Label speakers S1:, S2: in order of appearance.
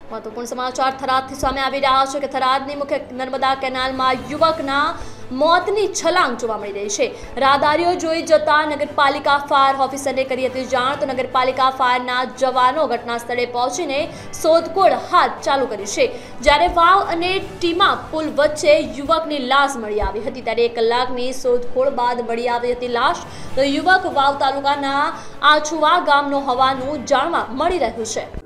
S1: મહત્વપૂર્ણ સમાચાર થરાદથી સામે આવી રહ્યા છે કે થરાદની મુખ્ય નર્મદા કેનાલમાં યુવકના મોતની છલાંગ જોવા મળી રહી છે. રાહદારીઓ જોઈ જતા નગરપાલિકા ફાયર ઓફિસરને કરી હતી જાણ તો નગરપાલિકા ફાયરના જવાનો ઘટના સ્થળે પહોંચીને શોધખોળ હાથ ચાલુ કરી છે. જ્યારે વાવ અને ટીમા પુલ વચ્ચે યુવકની લાશ મળી આવી હતી. ત્યારે એક કલાકની શોધખોળ બાદ મળી આવી હતી લાશ તો યુવક વાવ તાલુકાના આછુવા ગામનો હોવાનું જાણવા મળી રહ્યું છે.